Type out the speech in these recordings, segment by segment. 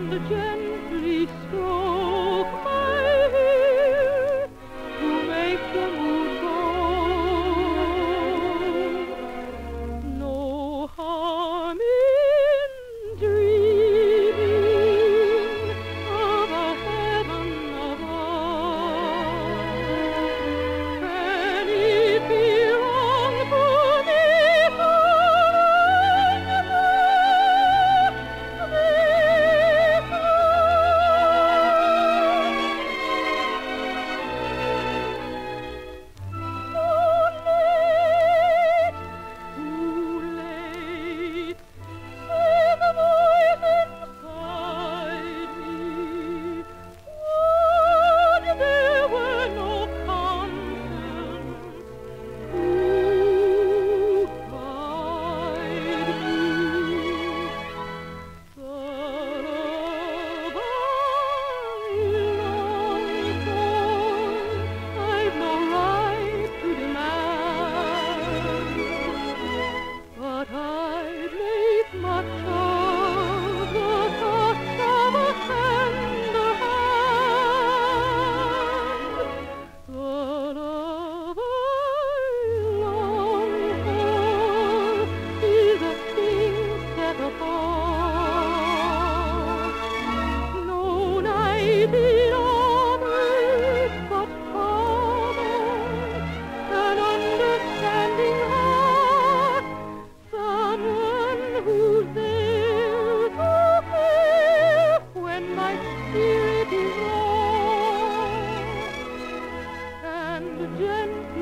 and gently stroke my hair to make the moon.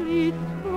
sweet